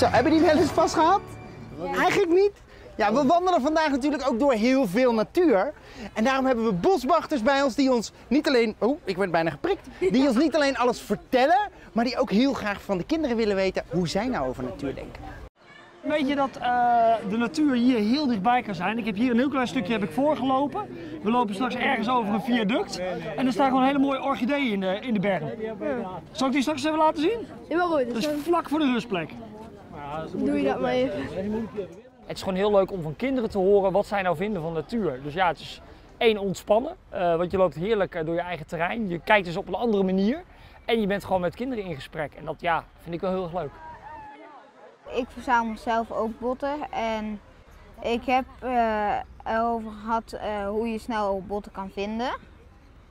Zo, hebben die wel eens vast gehad? Eigenlijk niet. Ja, we wandelen vandaag natuurlijk ook door heel veel natuur. En daarom hebben we boswachters bij ons die ons niet alleen... Oh, ik werd bijna geprikt. Die ons niet alleen alles vertellen, maar die ook heel graag van de kinderen willen weten hoe zij nou over natuur denken. Weet je dat eh, de natuur hier heel dichtbij kan zijn? Ik heb hier een heel klein stukje heb ik voorgelopen. We lopen straks ergens over een viaduct. En er staan gewoon hele mooie orchideeën in de, in de bergen. Zal ik die straks even laten zien? Ja, maar goed, Dat dus is vlak voor de rustplek. Doe je dat maar even. Het is gewoon heel leuk om van kinderen te horen wat zij nou vinden van natuur. Dus ja, het is één ontspannen, eh, want je loopt heerlijk eh, door je eigen terrein. Je kijkt dus op een andere manier en je bent gewoon met kinderen in gesprek. En dat ja, vind ik wel heel erg leuk. Ik verzamel zelf ook botten en ik heb eh, erover gehad eh, hoe je snel botten kan vinden.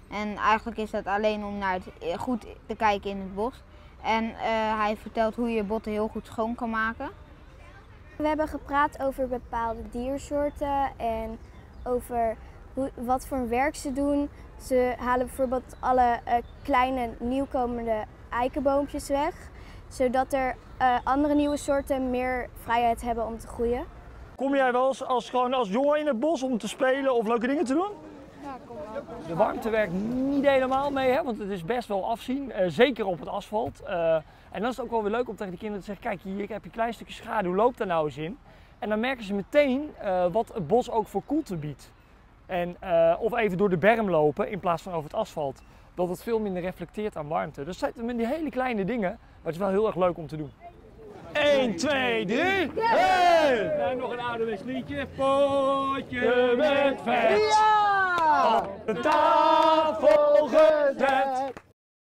En eigenlijk is dat alleen om naar het, eh, goed te kijken in het bos. En eh, hij vertelt hoe je botten heel goed schoon kan maken. We hebben gepraat over bepaalde diersoorten en over hoe, wat voor werk ze doen. Ze halen bijvoorbeeld alle eh, kleine nieuwkomende eikenboompjes weg, zodat er eh, andere nieuwe soorten meer vrijheid hebben om te groeien. Kom jij wel eens als, gewoon als jongen in het bos om te spelen of leuke dingen te doen? De warmte werkt niet helemaal mee, hè, want het is best wel afzien, eh, zeker op het asfalt. Eh, en dan is het ook wel weer leuk om tegen de kinderen te zeggen, kijk hier heb je een klein stukje schaduw, loop daar nou eens in. En dan merken ze meteen eh, wat het bos ook voor koelte biedt. En, of even door de berm lopen in plaats van over het asfalt. Dat het veel minder reflecteert aan warmte. Dus dat zijn met die hele kleine dingen, maar het is wel heel erg leuk om te doen. 1, 2, 3. Hey! Nog een ouderwets liedje. Potje met vet. Ja! The dog.